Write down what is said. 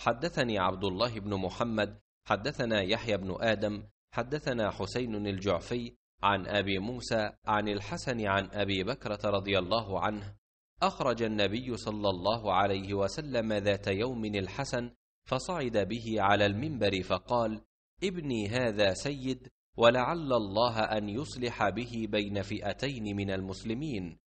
حدثني عبد الله بن محمد حدثنا يحيى بن آدم حدثنا حسين الجعفي عن أبي موسى عن الحسن عن أبي بكرة رضي الله عنه أخرج النبي صلى الله عليه وسلم ذات يوم الحسن فصعد به على المنبر فقال ابني هذا سيد ولعل الله أن يصلح به بين فئتين من المسلمين.